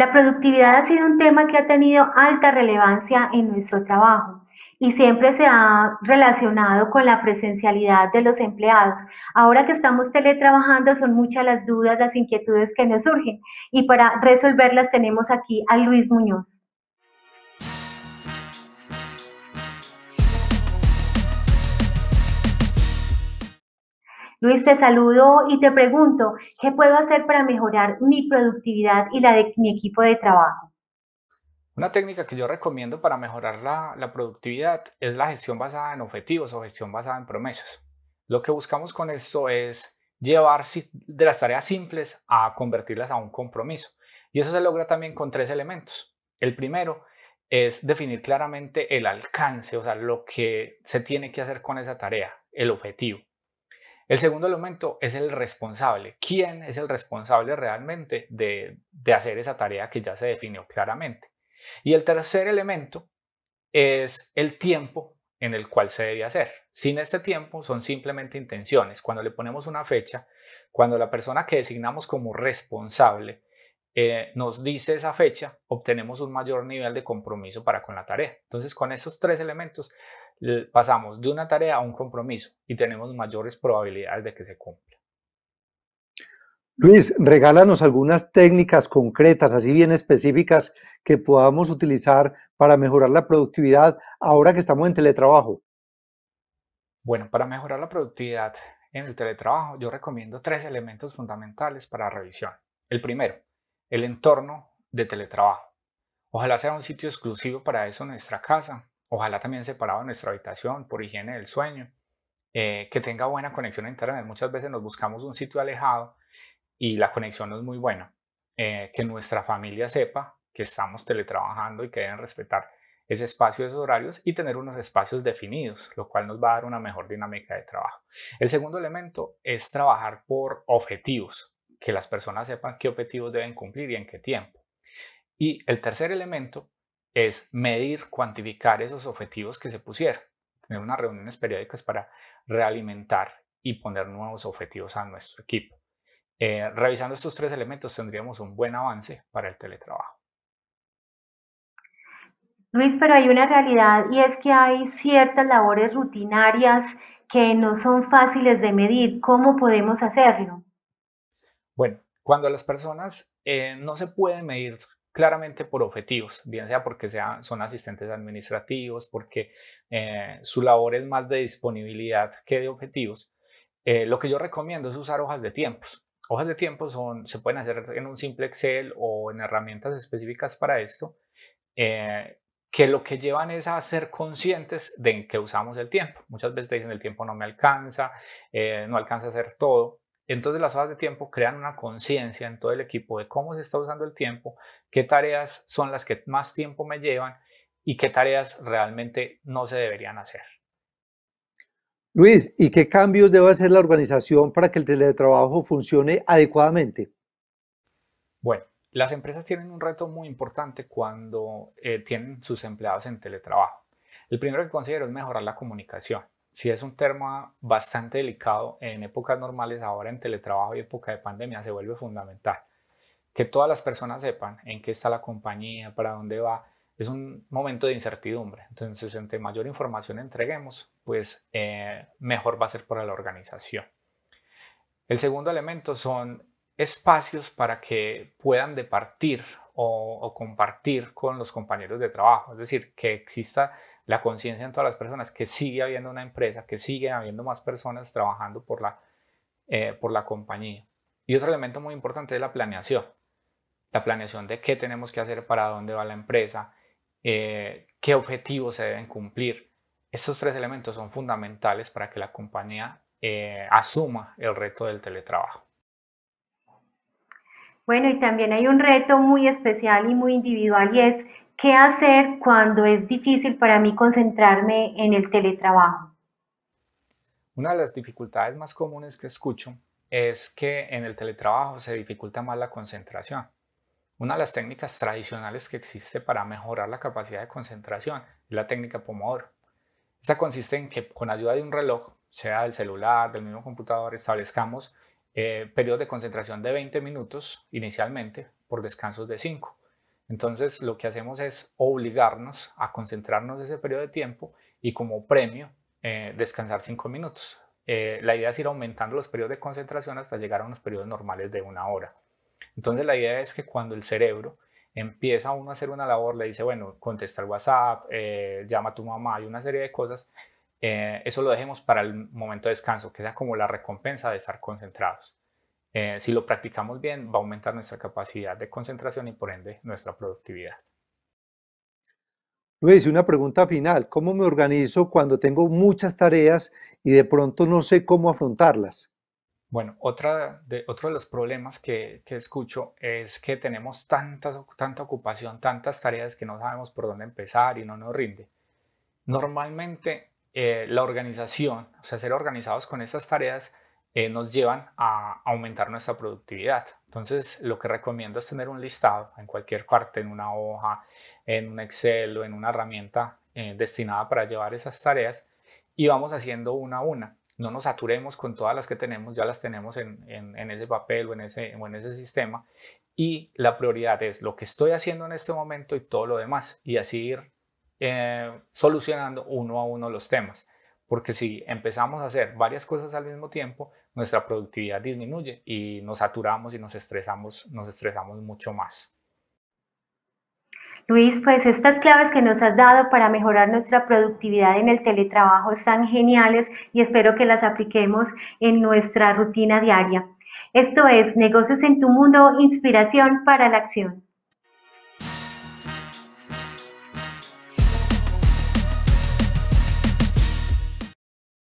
La productividad ha sido un tema que ha tenido alta relevancia en nuestro trabajo y siempre se ha relacionado con la presencialidad de los empleados. Ahora que estamos teletrabajando son muchas las dudas, las inquietudes que nos surgen y para resolverlas tenemos aquí a Luis Muñoz. Luis, te saludo y te pregunto, ¿qué puedo hacer para mejorar mi productividad y la de mi equipo de trabajo? Una técnica que yo recomiendo para mejorar la, productividad es la gestión basada en objetivos o gestión basada en promesas. Lo que buscamos con esto es llevar de las tareas simples a convertirlas a un compromiso. Y eso se logra también con tres elementos. El primero es definir claramente el alcance, o sea, lo que se tiene que hacer con esa tarea, el objetivo. El segundo elemento es el responsable. ¿Quién es el responsable realmente de, hacer esa tarea que ya se definió claramente? Y el tercer elemento es el tiempo en el cual se debe hacer. Sin este tiempo son simplemente intenciones. Cuando le ponemos una fecha, cuando la persona que designamos como responsable eh, nos dice esa fecha, obtenemos un mayor nivel de compromiso para con la tarea. Entonces, con esos tres elementos pasamos de una tarea a un compromiso y tenemos mayores probabilidades de que se cumpla. Luis, regálanos algunas técnicas concretas, así bien específicas, que podamos utilizar para mejorar la productividad ahora que estamos en teletrabajo. Bueno, para mejorar la productividad en el teletrabajo, yo recomiendo tres elementos fundamentales para revisión. El primero, el entorno de teletrabajo. Ojalá sea un sitio exclusivo para eso en nuestra casa, ojalá también separado de nuestra habitación por higiene del sueño, eh, que tenga buena conexión a internet. Muchas veces nos buscamos un sitio alejado y la conexión no es muy buena. Eh, que nuestra familia sepa que estamos teletrabajando y que deben respetar ese espacio, esos horarios y tener unos espacios definidos, lo cual nos va a dar una mejor dinámica de trabajo. El segundo elemento es trabajar por objetivos, que las personas sepan qué objetivos deben cumplir y en qué tiempo. Y el tercer elemento es medir, cuantificar esos objetivos que se pusieron, tener unas reuniones periódicas para realimentar y poner nuevos objetivos a nuestro equipo. Eh, revisando estos tres elementos tendríamos un buen avance para el teletrabajo. Luis, pero hay una realidad y es que hay ciertas labores rutinarias que no son fáciles de medir. ¿Cómo podemos hacerlo? Bueno, cuando las personas eh, no se pueden medir claramente por objetivos, bien sea porque sean, son asistentes administrativos, porque eh, su labor es más de disponibilidad que de objetivos, eh, lo que yo recomiendo es usar hojas de tiempos. Hojas de tiempos son, se pueden hacer en un simple Excel o en herramientas específicas para esto, eh, que lo que llevan es a ser conscientes de en qué usamos el tiempo. Muchas veces te dicen el tiempo no me alcanza, no alcanza a hacer todo. Entonces las hojas de tiempo crean una conciencia en todo el equipo de cómo se está usando el tiempo, qué tareas son las que más tiempo me llevan y qué tareas realmente no se deberían hacer. Luis, ¿y qué cambios debe hacer la organización para que el teletrabajo funcione adecuadamente? Bueno, las empresas tienen un reto muy importante cuando eh, tienen sus empleados en teletrabajo. El primero que considero es mejorar la comunicación si es un tema bastante delicado en épocas normales, ahora en teletrabajo y época de pandemia se vuelve fundamental. Que todas las personas sepan en qué está la compañía, para dónde va, es un momento de incertidumbre. Entonces, entre mayor información entreguemos, pues eh, mejor va a ser para la organización. El segundo elemento son espacios para que puedan departir o, o compartir con los compañeros de trabajo. Es decir, que exista la conciencia en todas las personas, que sigue habiendo una empresa, que sigue habiendo más personas trabajando por la, eh, por la compañía. Y otro elemento muy importante es la planeación. La planeación de qué tenemos que hacer, para dónde va la empresa, eh, qué objetivos se deben cumplir. Estos tres elementos son fundamentales para que la compañía eh, asuma el reto del teletrabajo. Bueno, y también hay un reto muy especial y muy individual y es ¿Qué hacer cuando es difícil para mí concentrarme en el teletrabajo? Una de las dificultades más comunes que escucho es que en el teletrabajo se dificulta más la concentración. Una de las técnicas tradicionales que existe para mejorar la capacidad de concentración es la técnica Pomodoro. Esta consiste en que con ayuda de un reloj, sea del celular, del mismo computador, establezcamos eh, periodos de concentración de 20 minutos inicialmente por descansos de 5 Entonces lo que hacemos es obligarnos a concentrarnos ese periodo de tiempo y como premio eh, descansar cinco minutos. Eh, la idea es ir aumentando los periodos de concentración hasta llegar a unos periodos normales de una hora. Entonces la idea es que cuando el cerebro empieza uno a hacer una labor, le dice, bueno, contesta el WhatsApp, eh, llama a tu mamá y una serie de cosas, eso lo dejemos para el momento de descanso, que sea como la recompensa de estar concentrados. Eh, si lo practicamos bien, va a aumentar nuestra capacidad de concentración y por ende nuestra productividad. Luis, una pregunta final. ¿Cómo me organizo cuando tengo muchas tareas y de pronto no sé cómo afrontarlas? Bueno, otra de, otro de los problemas que, escucho es que tenemos tanta, tanta ocupación, tantas tareas que no sabemos por dónde empezar y no nos rinde. Normalmente eh, la organización, o sea, ser organizados con estas tareas, eh, nos llevan a aumentar nuestra productividad. Entonces, lo que recomiendo es tener un listado en cualquier parte, en una hoja, en un Excel o en una herramienta eh, destinada para llevar esas tareas y vamos haciendo una a una. No nos saturemos con todas las que tenemos, ya las tenemos en, ese papel o en ese, o en ese sistema. Y la prioridad es lo que estoy haciendo en este momento y todo lo demás. Y así ir eh, solucionando uno a uno los temas porque si empezamos a hacer varias cosas al mismo tiempo, nuestra productividad disminuye y nos saturamos y nos estresamos, nos estresamos mucho más. Luis, pues estas claves que nos has dado para mejorar nuestra productividad en el teletrabajo están geniales y espero que las apliquemos en nuestra rutina diaria. Esto es Negocios en tu Mundo, inspiración para la acción.